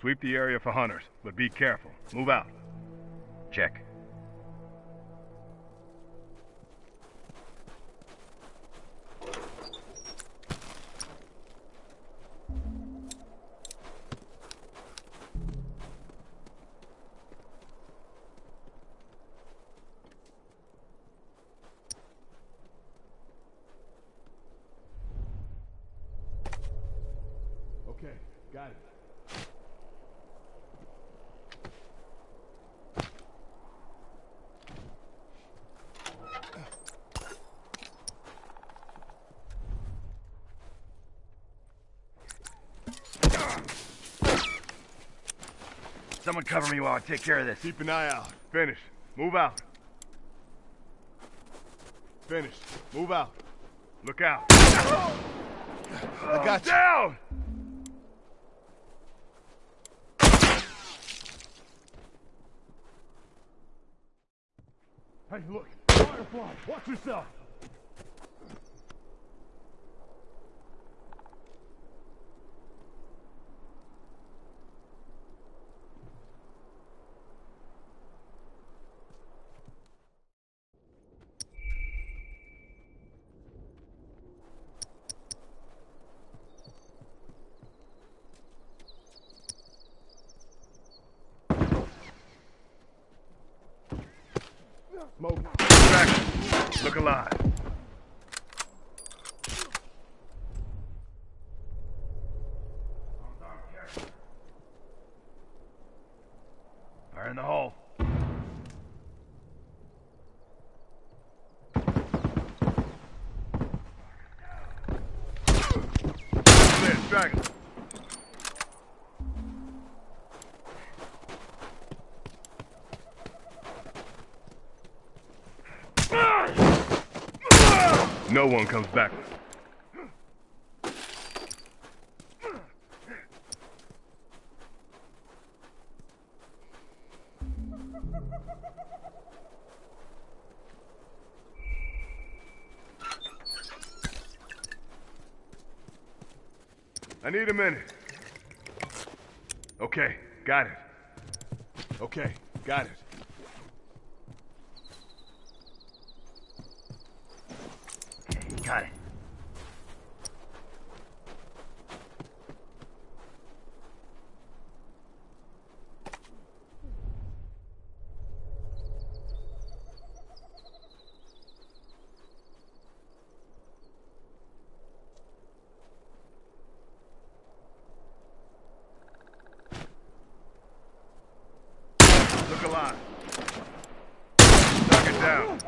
Sweep the area for hunters, but be careful. Move out. Check. Okay, got it. Someone cover me while I take care of this. Keep an eye out. Finish. Move out. Finish. Move out. Look out. I oh, got you. Down! Hey, look. Firefly, watch yourself. Smoke. Distraction. Look alive. Fire in the hole. There, straggler. No one comes back. I need a minute. Okay, got it. Okay, got it. Got it. Look alive. Knock it down.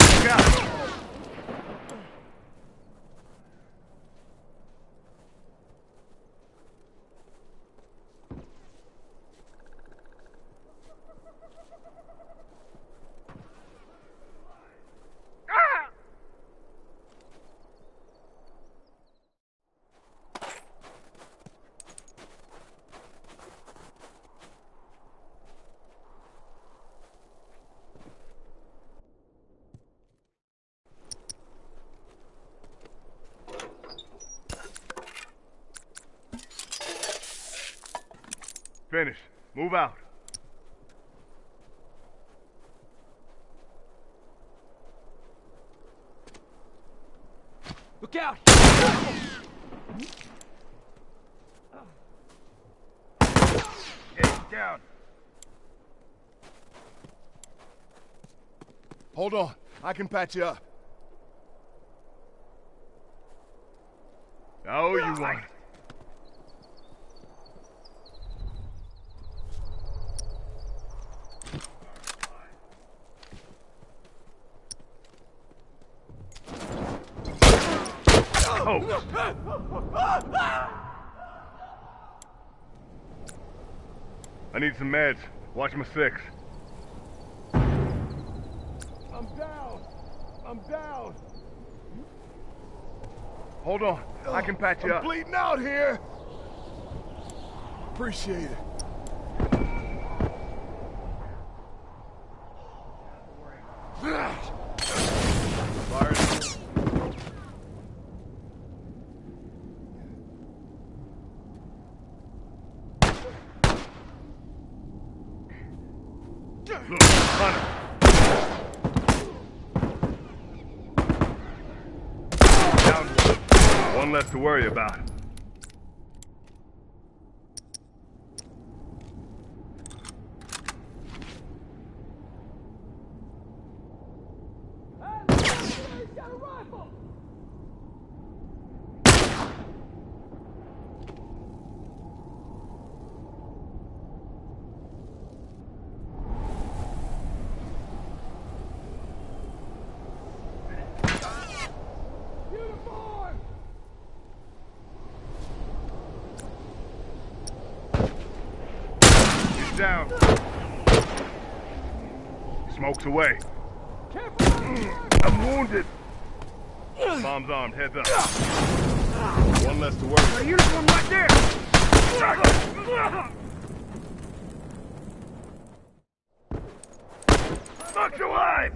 Look out. Finish. Move out. Look out! Get down. Hold on. I can patch you up. Oh, you want. Oh, I need some meds. Watch my six. I'm down. I'm down. Hold on. I can patch you I'm up. bleeding out here. Appreciate it. Fire. Look, Hunter. Down less to worry about. He's down. Smoke's away. I'm wounded. Bomb's armed. Heads up. One less to worry. The uniform right there! Smoke's alive!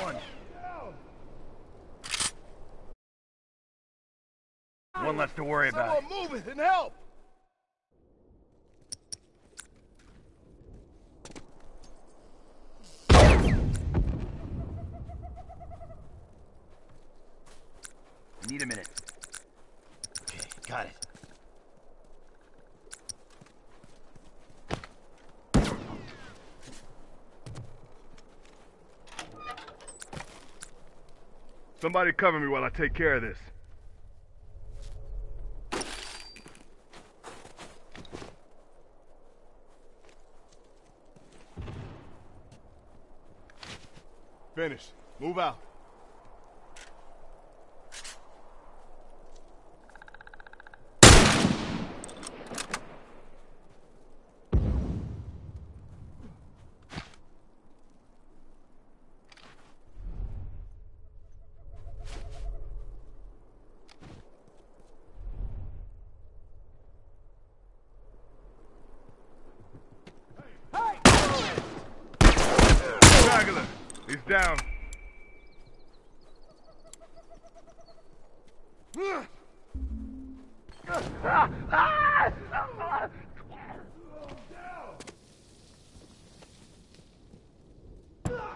One. One less to worry about. Someone move it and help! Need a minute. Okay, got it. Somebody cover me while I take care of this. Finish. Move out. Straggler. He's down.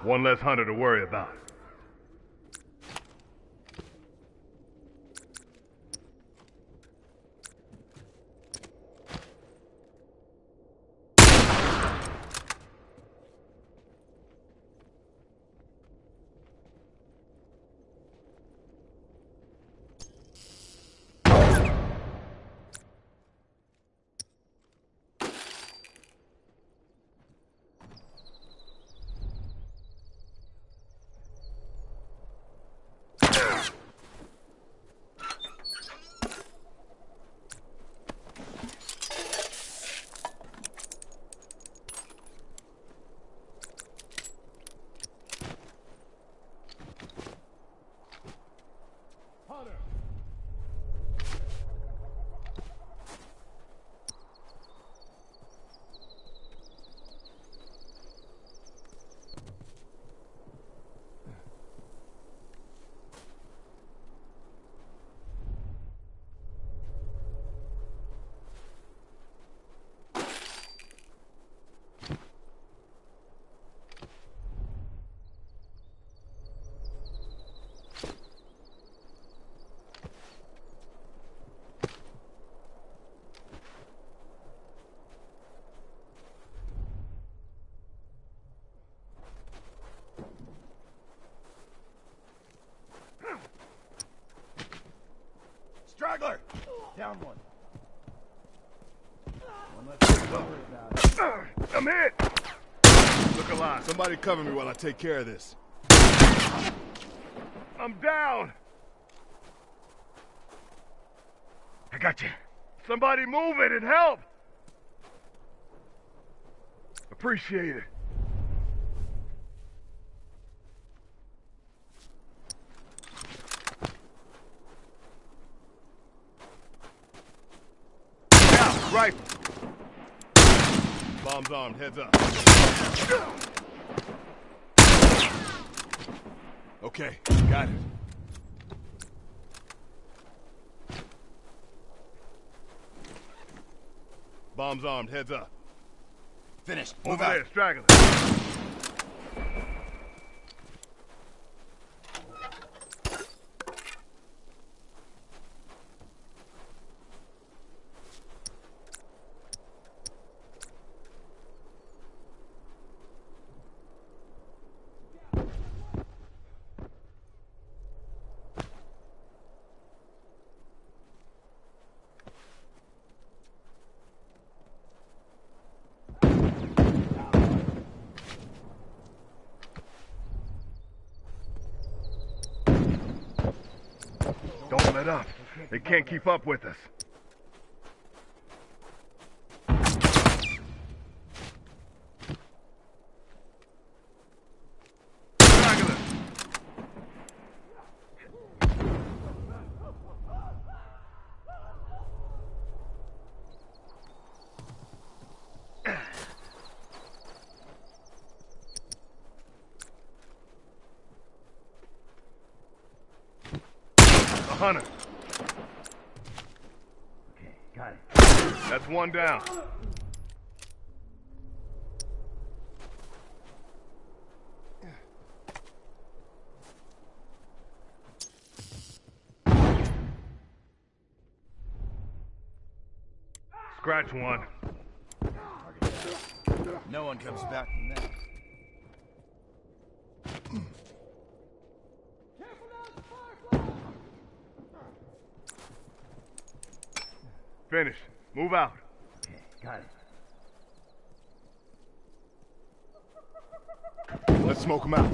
One less hunter to worry about. Hunter! Straggler! Down one. One less to worry about. I'm hit. Look alive. Somebody cover me while I take care of this. I'm down. I got you. Somebody move it and help. Appreciate it. Now, rifle. Bombs armed, heads up. Okay, got it. Bombs armed, heads up. Finished. Move Over out. there, straggler. Don't up. They can't keep up with us. Straggler. A hunter. Okay, got it. That's one down. Scratch one. No one comes back from that. Finish. Move out. Okay, got it. Let's smoke them out.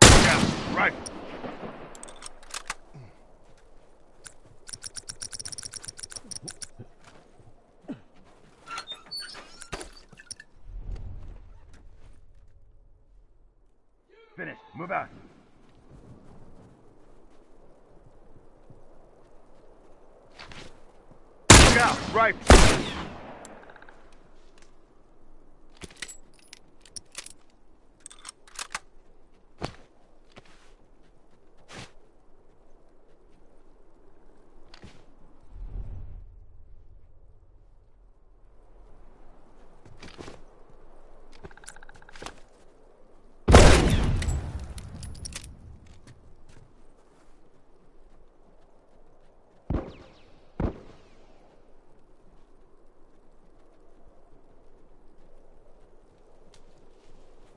Yeah, right. Finished. Move out. Look out, right.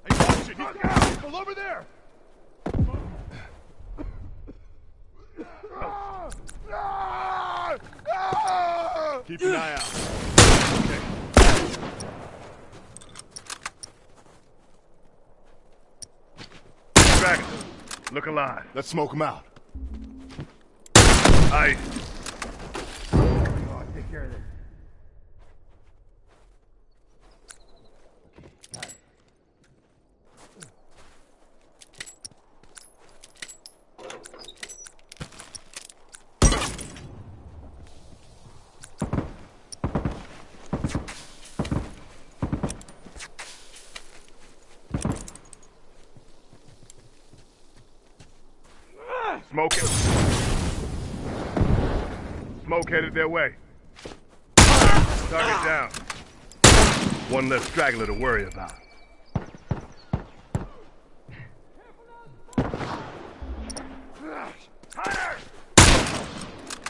Hey, watch it! Look out! People over there! Keep an eye out. Okay. Look alive. Let's smoke them out. Ice. Oh, take care of this. Okay, got it. Smoke it. Smoke headed their way. Target down. One less straggler to worry about. Hunter!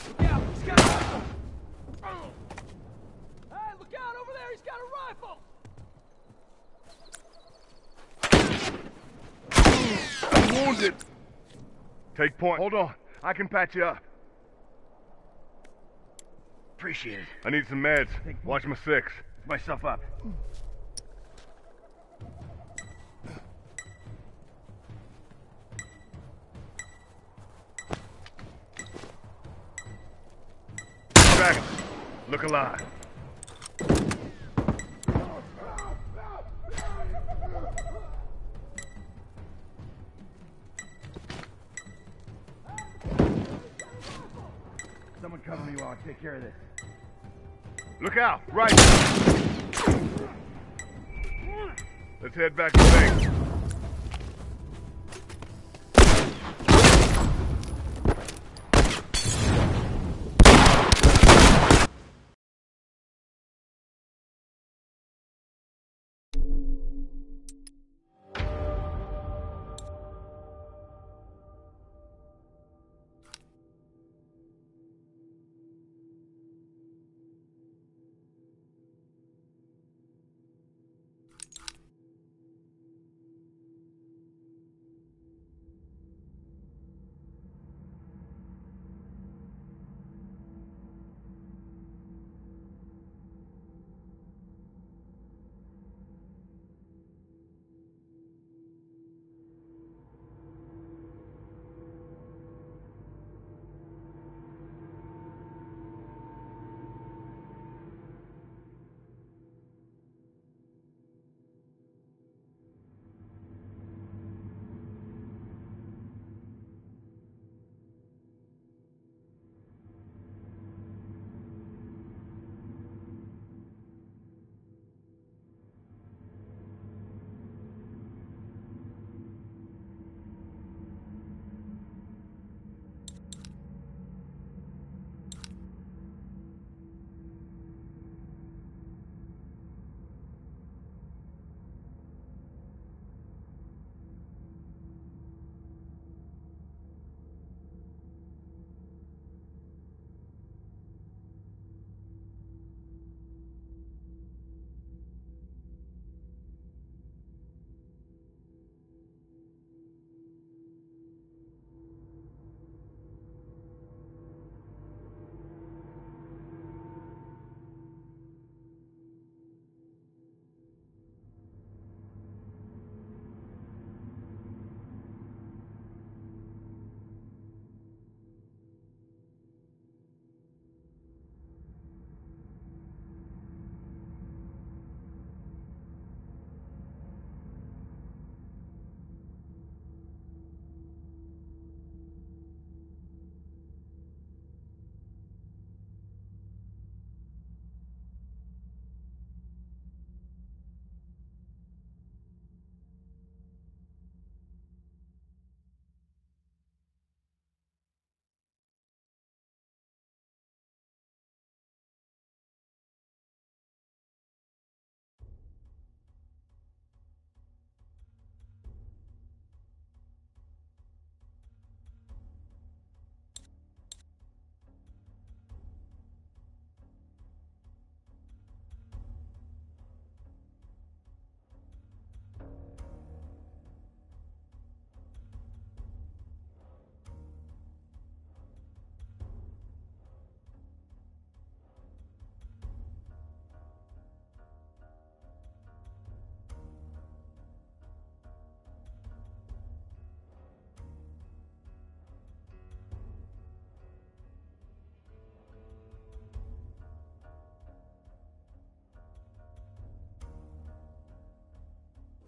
Look out! He's got a rifle! Hey, look out over there! He's got a rifle! I'm wounded. Take point. Hold on. I can patch you up. Appreciate it. I need some meds. Watch my six. Myself up. Straggler. Look alive. Someone cover me while I take care of this. Look out. Right. Let's head back to base.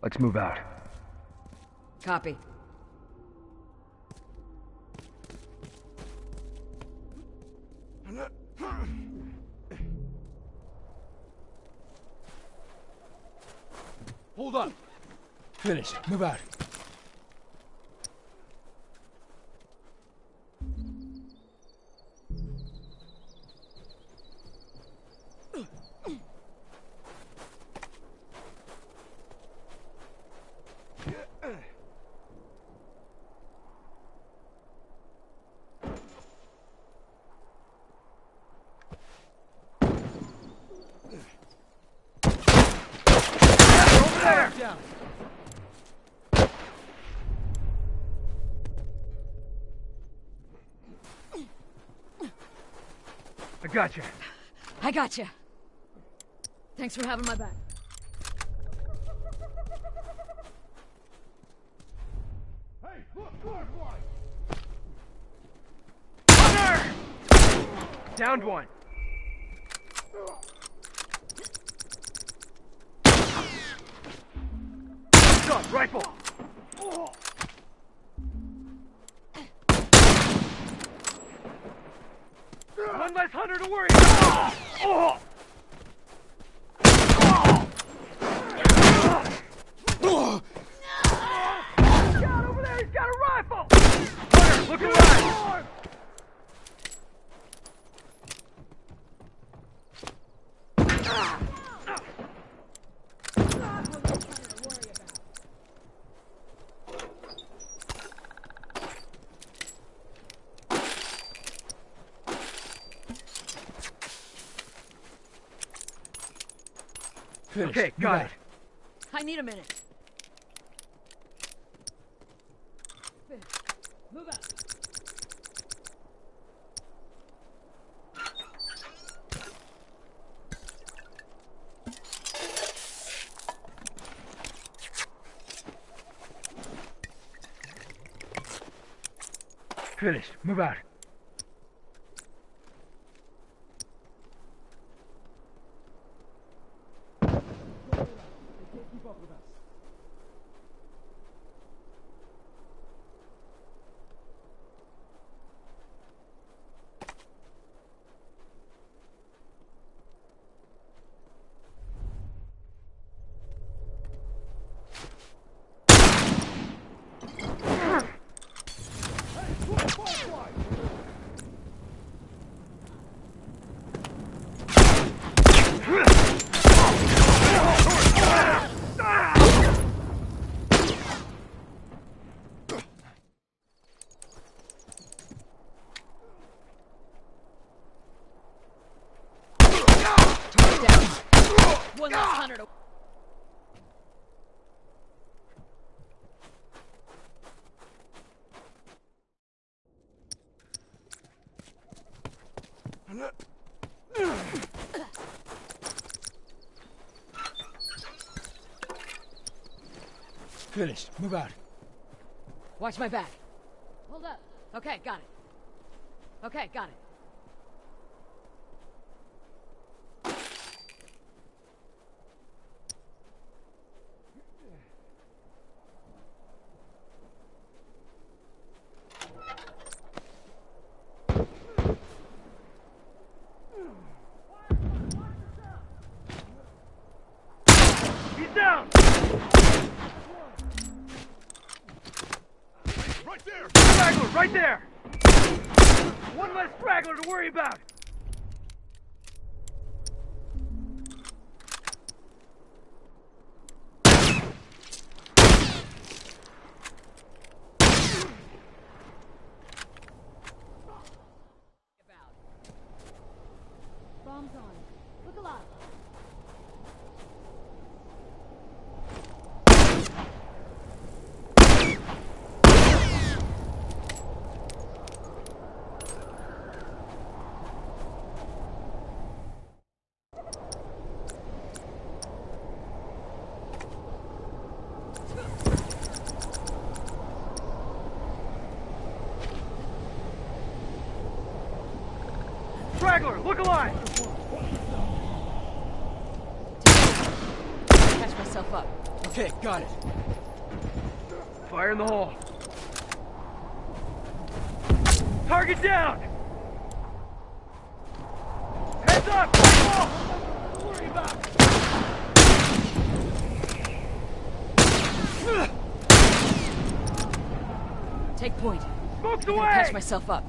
Let's move out. Copy. Hold on. Finish. Move out. Down. I got you. I got you. Thanks for having my back. Hey, look, Firefly! Downed one. Stop, rifle. One less hunter to worry about. Oh. Scout over there, he's got a rifle! Hunter, look alive! Finish. Okay, Move got out. it. I need a minute. Move out. Finished. Move out. Down. One less hunter to... Finish. Move out. Watch my back. Hold up. Okay, got it. Okay, got it. He's down! Right there! Straggler, right there! One less straggler to worry about! Bombs on. Look alive. Straggler, look alive! Catch myself up. Okay, got it. Fire in the hole. Target down! Heads up! Don't worry about it. Take point. Smoke's away! patch myself up.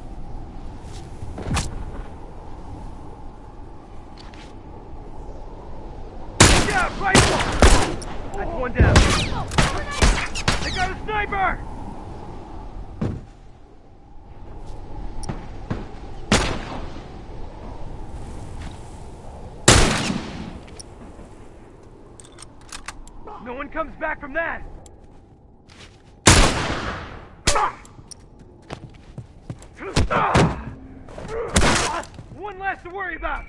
Yeah, rifle! That's one down. They got a sniper! No one comes back from that! One less to worry about!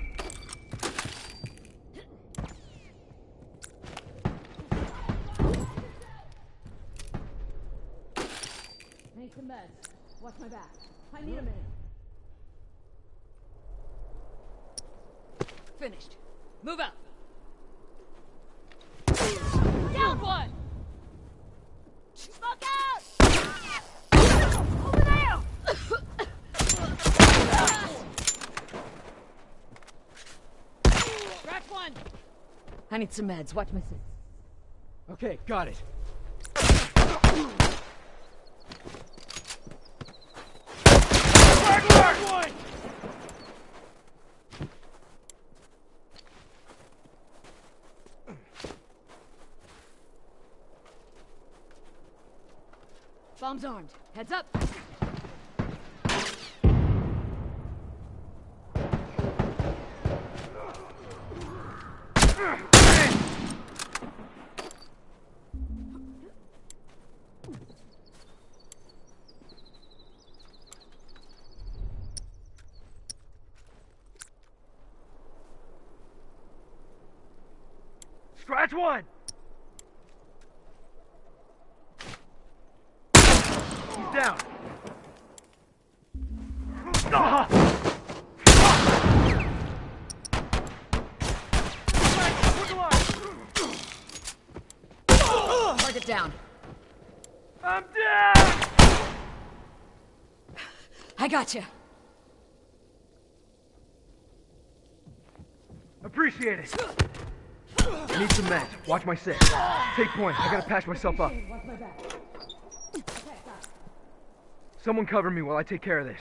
Need some meds. Watch my back. I need a minute. Finished. Move out. Down one! Smoke out! Over there! Scratch one! I need some meds. Watch my six. Okay, got it. Bomb's armed. Heads up! Scratch one! He's down. Ah! Look! Target down. I'm down! I got you. Appreciate it. Need some meds. Watch my six. Take point. I gotta patch myself up. Someone cover me while I take care of this.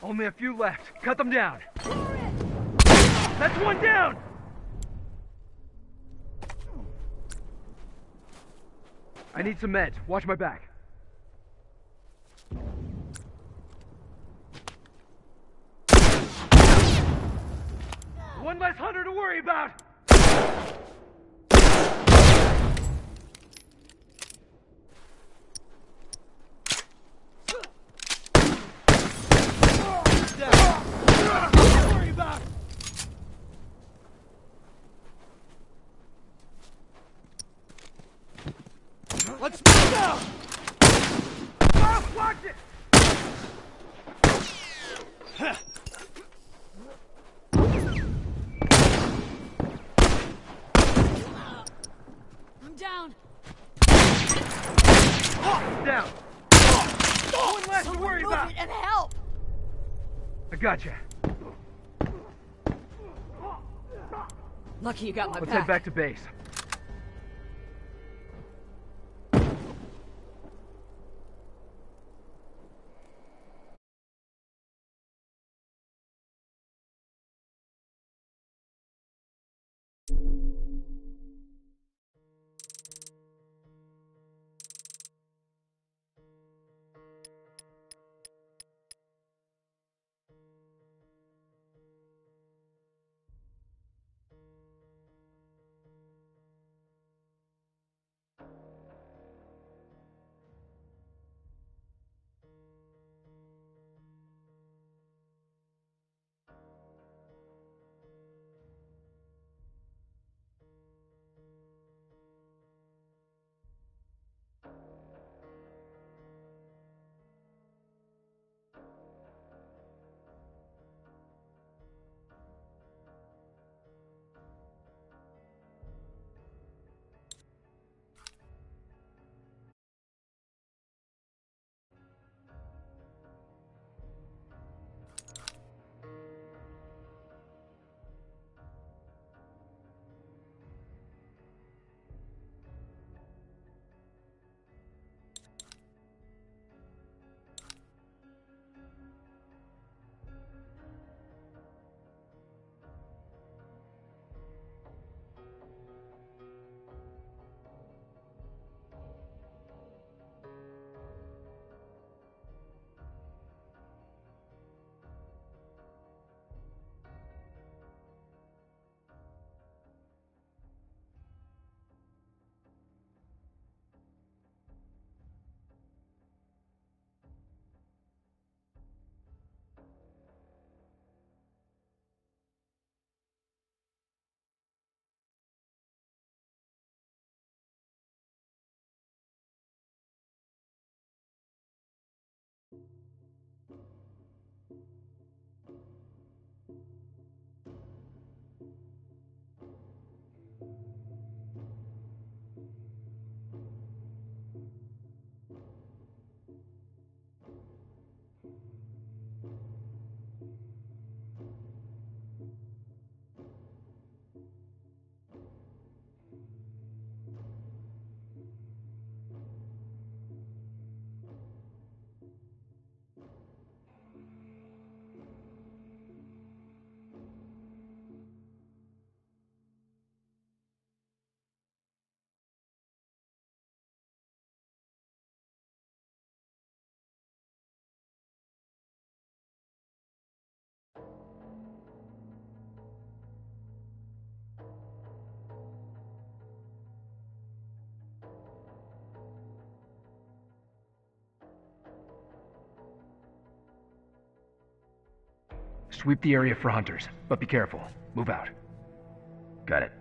Only a few left. Cut them down. That's one down! I need some meds. Watch my back. One less hunter to worry about! Don't worry about! Let's move now! Oh, watch it! I'm down. Down. One less to worry Move about. it and help. I gotcha. Lucky you got my Let's back. head back to base. Sweep the area for hunters, but be careful. Move out. Got it.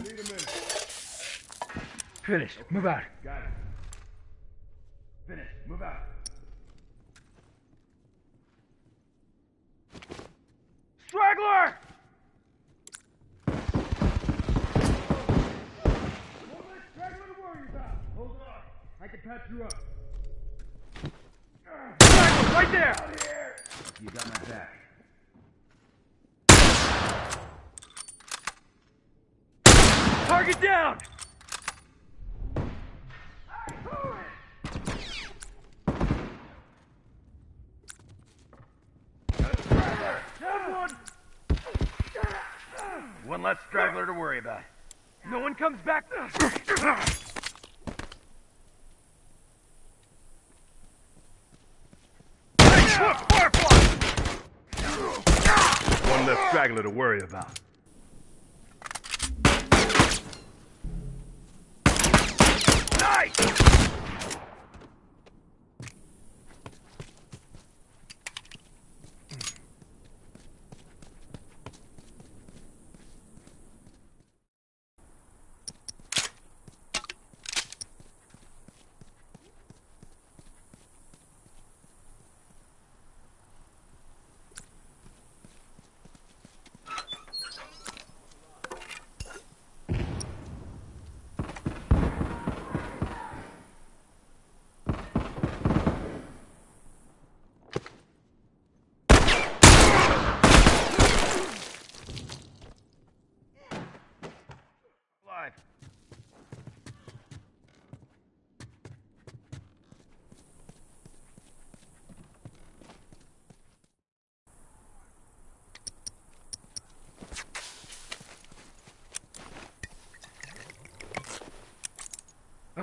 I need a minute. Finished. Move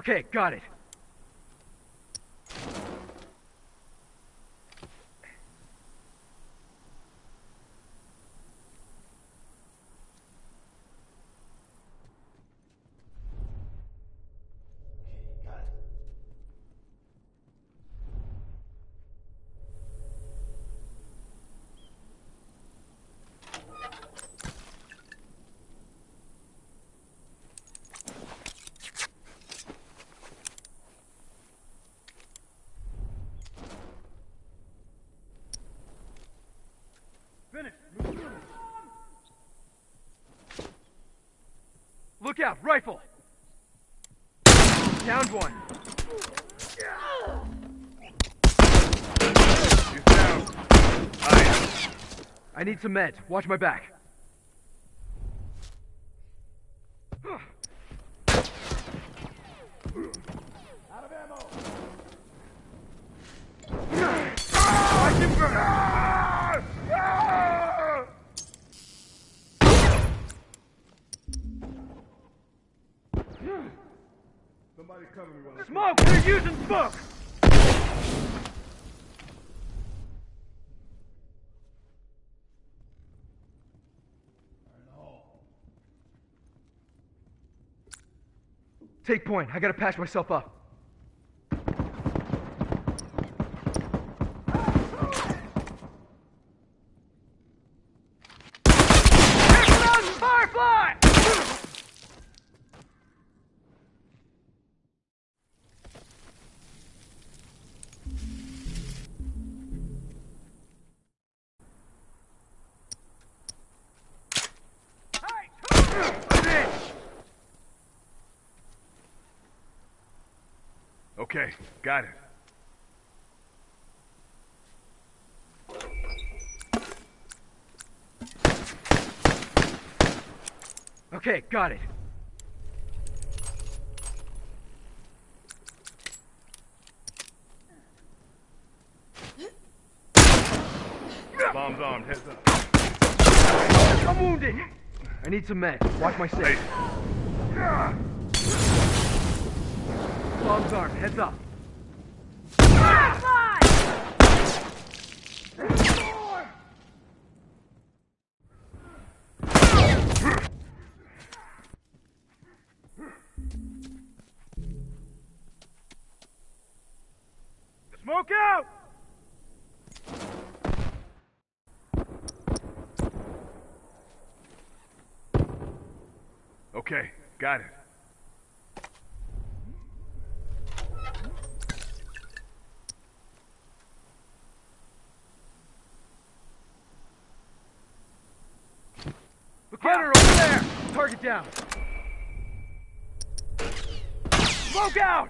Okay, got it. Got it. Look out, rifle! Downed one. He's down. I need some meds. Watch my back. Smoke! They're using smoke! Take point. I gotta patch myself up. Okay, got it. Okay, got it. Bomb's armed. Heads up. I'm wounded. I need some meds. Watch my six. Bomb's armed. Heads up. Smoke out! Okay, got it. Look out! over there! Target down. Smoke out!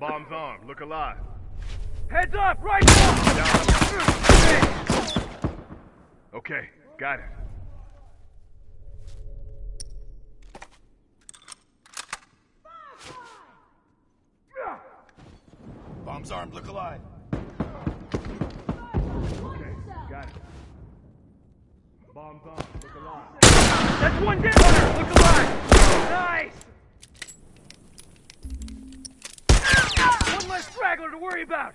Bomb's armed. Look alive. Heads up! Right now! Okay, got it. Bomb's armed. Look alive. Okay, got it. Bomb's armed. Look alive. That's one down! Look alive! Nice! One less straggler to worry about!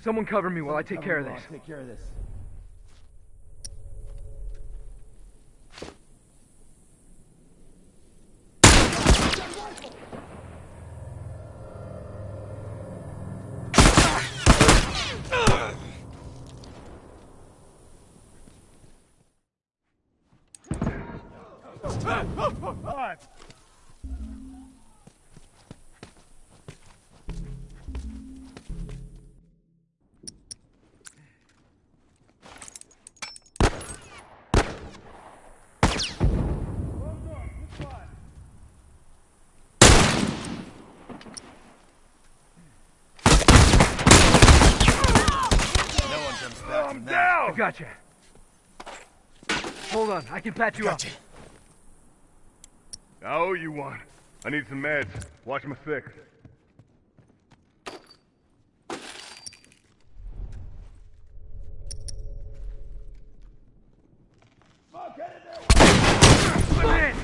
Someone cover me while I take care of this. Take care of this. Gotcha. Hold on, I can patch you Gotcha. up. I owe you one. I need some meds. Watch my six. I'm!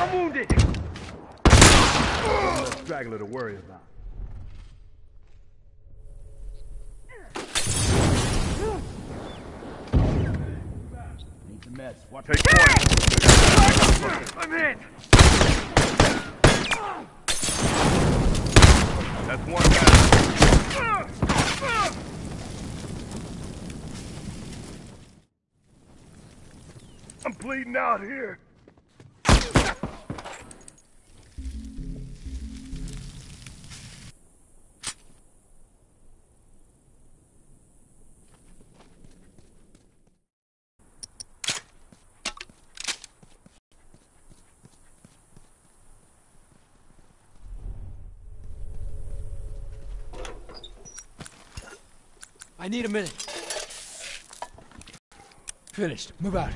I'm wounded! Straggler to worry about. Some meds. Watch Take point. I'm in! That's one down. I'm bleeding out here. I need a minute. Finished. Move out.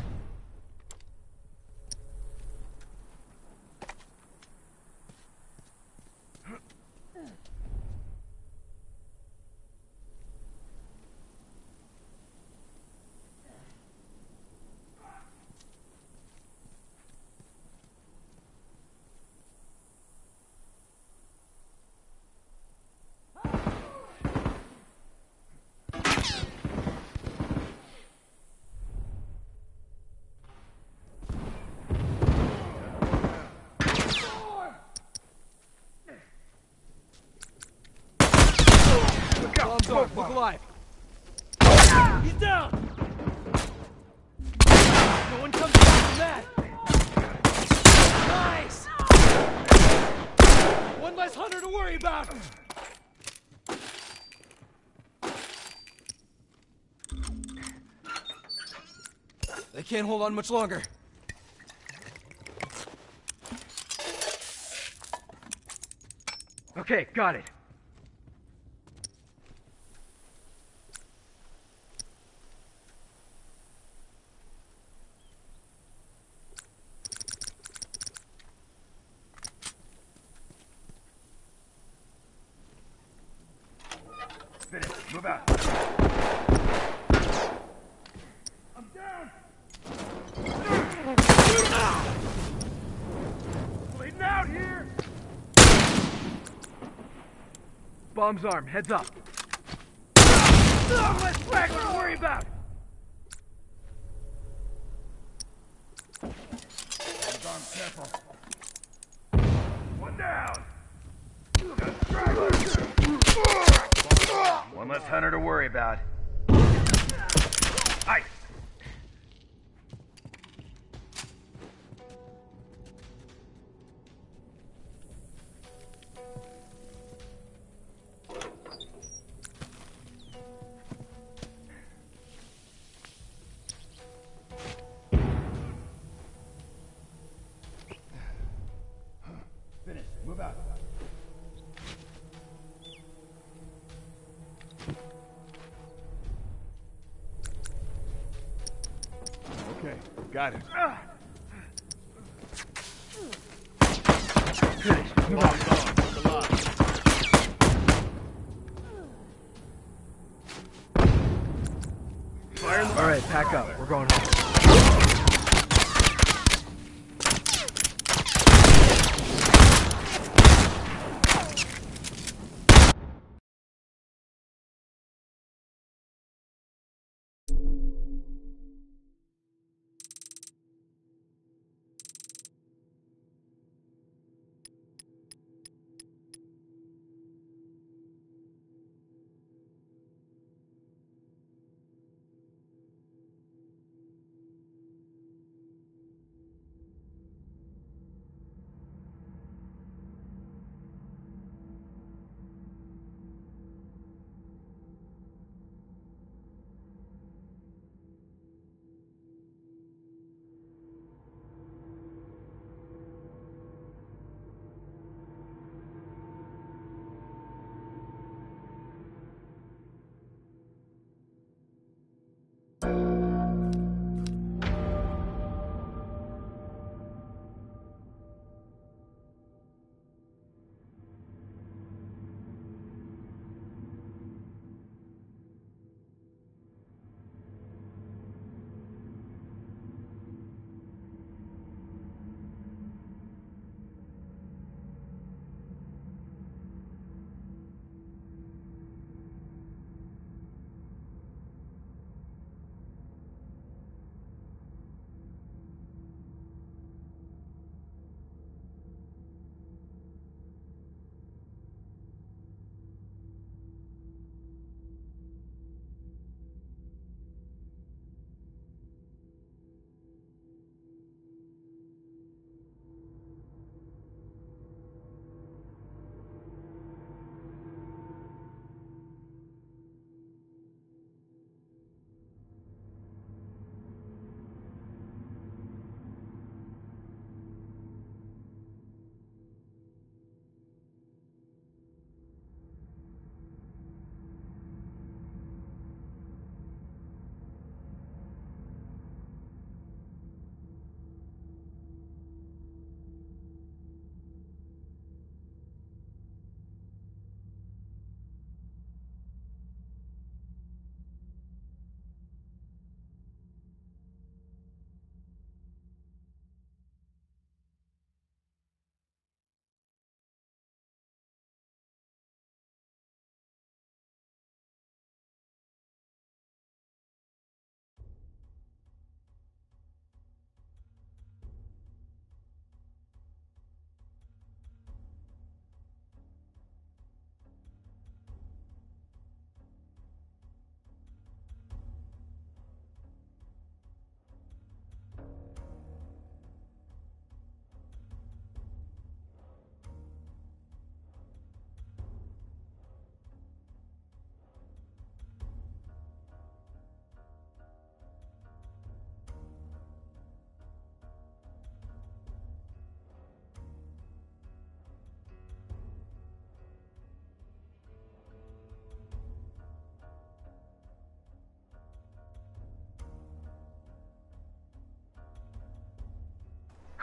They can't hold on much longer. Okay, got it. Bomb's arm, heads up. Less fragment to worry about! Got it. All right, pack up. We're going home.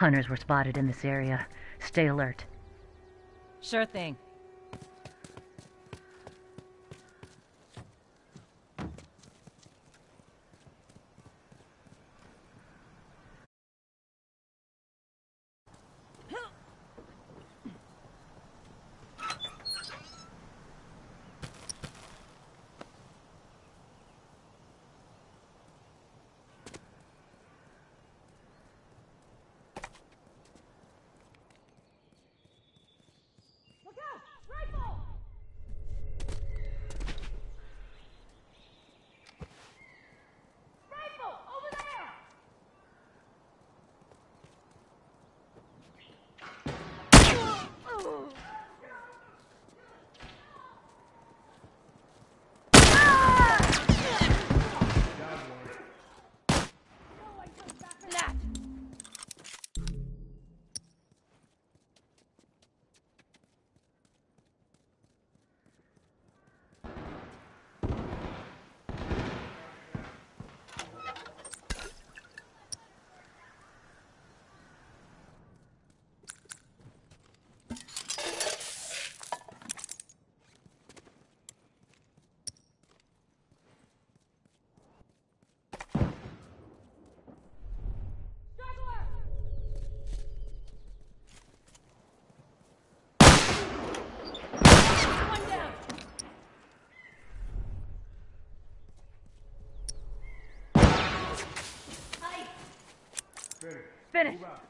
Hunters were spotted in this area. Stay alert. Sure thing.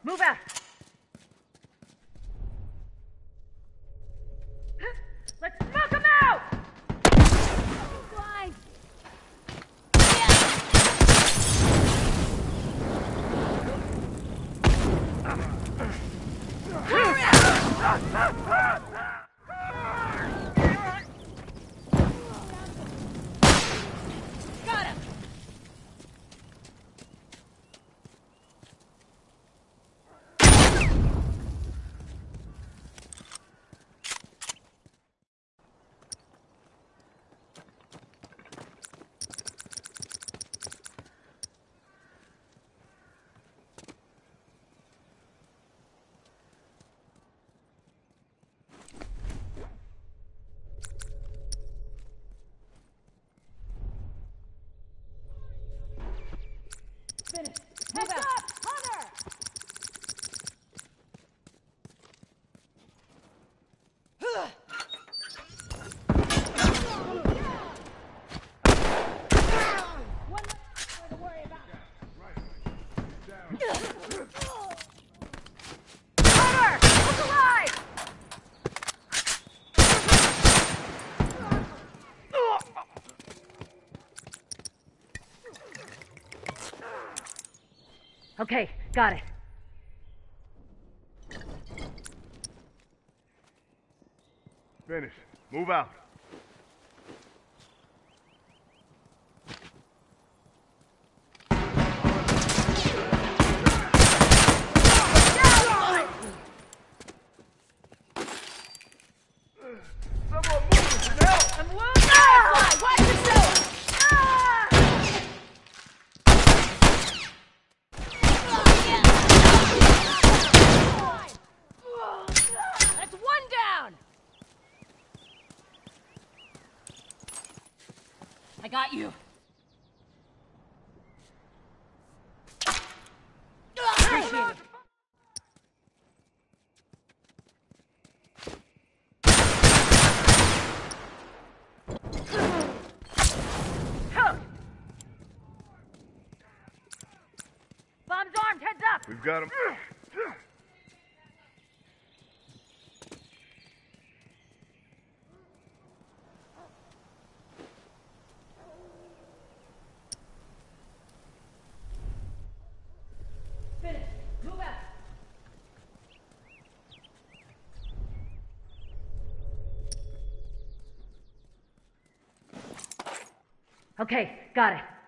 Move out. Got it. Finish. Move out. got him. Okay, got it.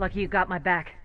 Lucky you got my back.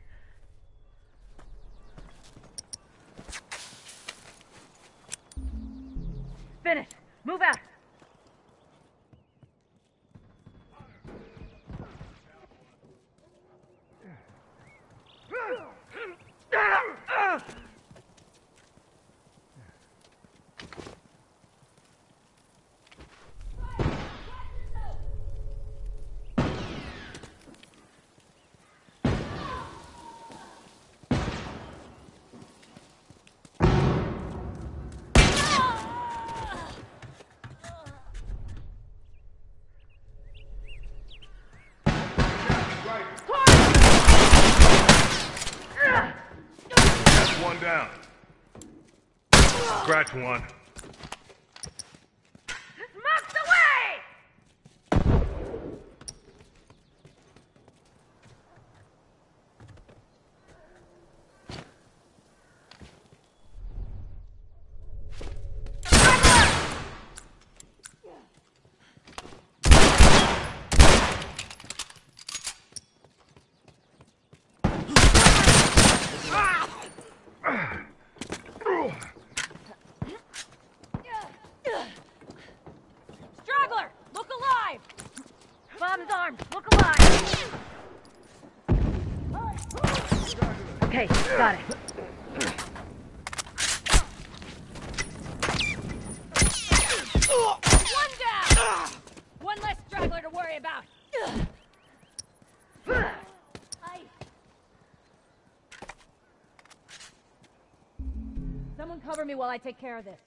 Scratch one. Smokes away! Straggler! Look alive! Bomb's armed. Look alive! Okay, got it. One down! One less straggler to worry about. Someone cover me while I take care of this.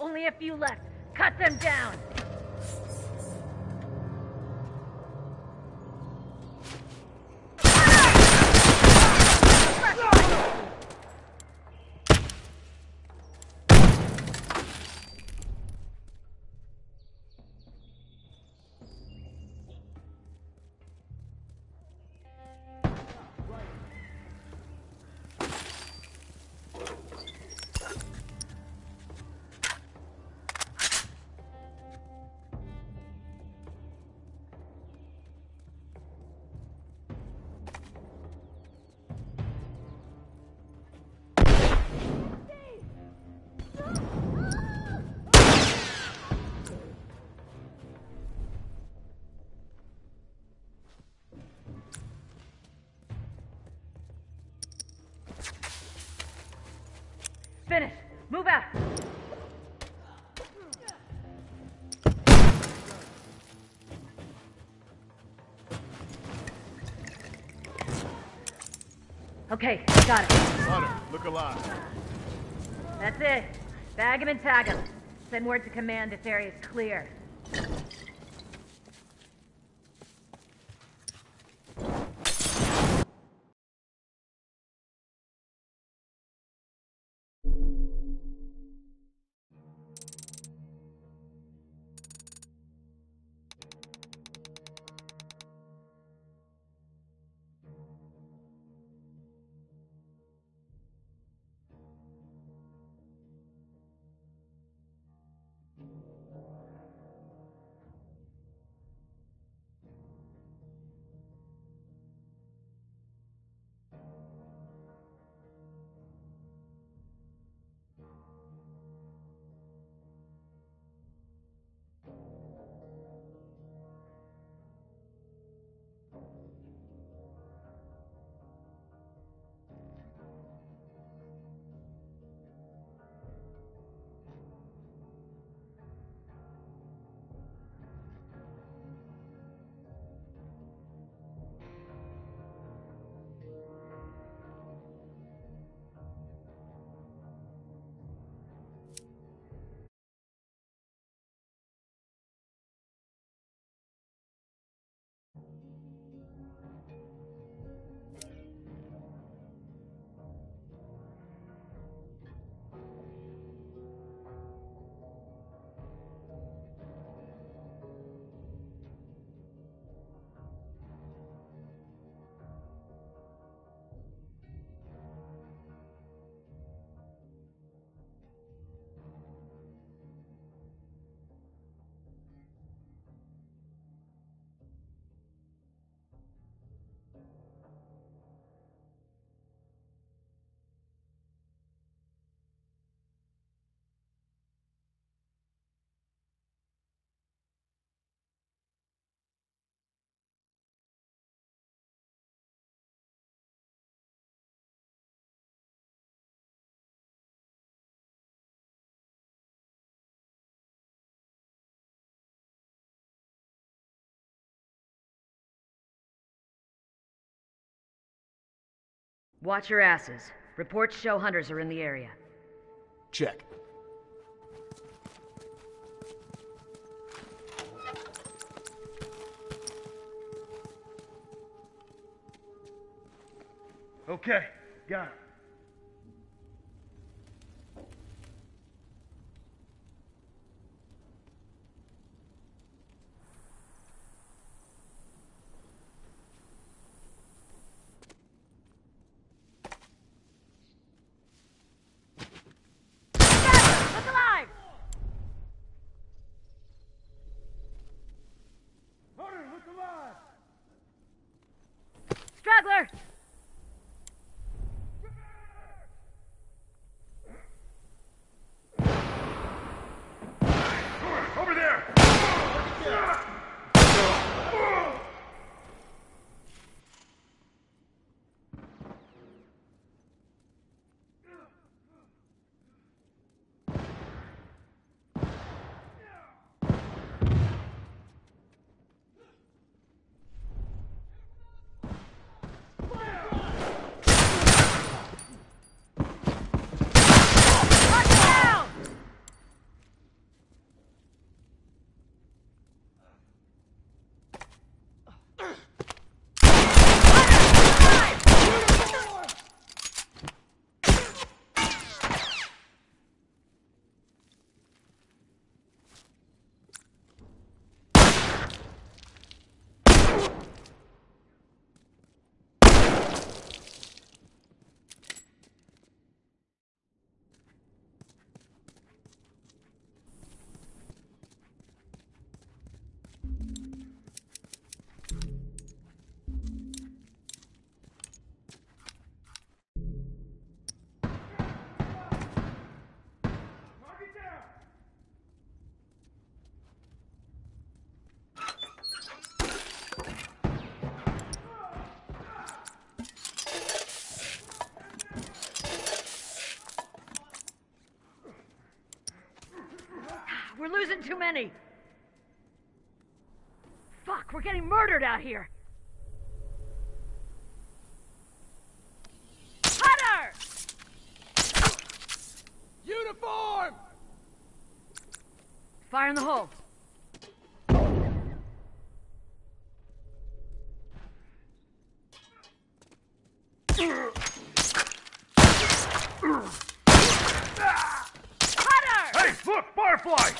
Only a few left. Cut them down. Got it. Hunter, look alive. That's it. Bag him and tag him. Send word to command this area's clear. Watch your asses. Reports show hunters are in the area. Check. Okay, got it. We're losing too many. Fuck, we're getting murdered out here. Hunter! Uniform! Fire in the hole. Hunter! Hey, look! Firefly!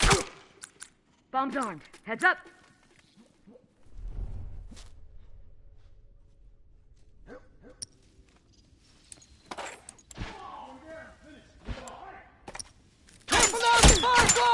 Bomb's armed. Heads up. Careful now, the firefly!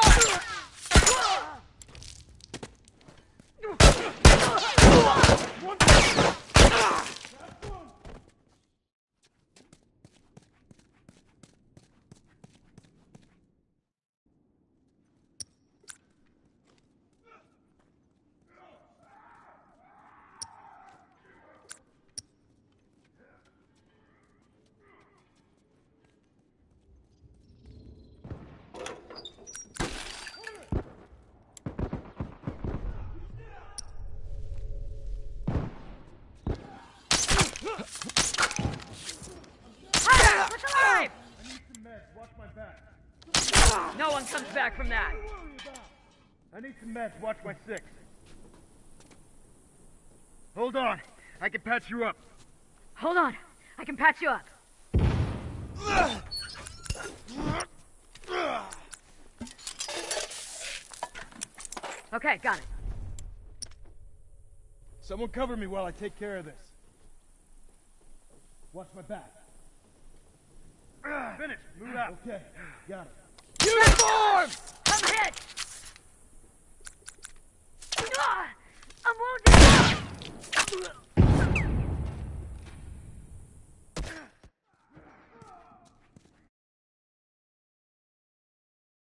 Hunter, look alive! Some meds, watch my back. No one comes back from that. I need some meds. Watch my six. Hold on. I can patch you up. Hold on. I can patch you up. Okay, got it. Someone cover me while I take care of this. Watch my back. Finish. Move out. Okay, got it. Hit!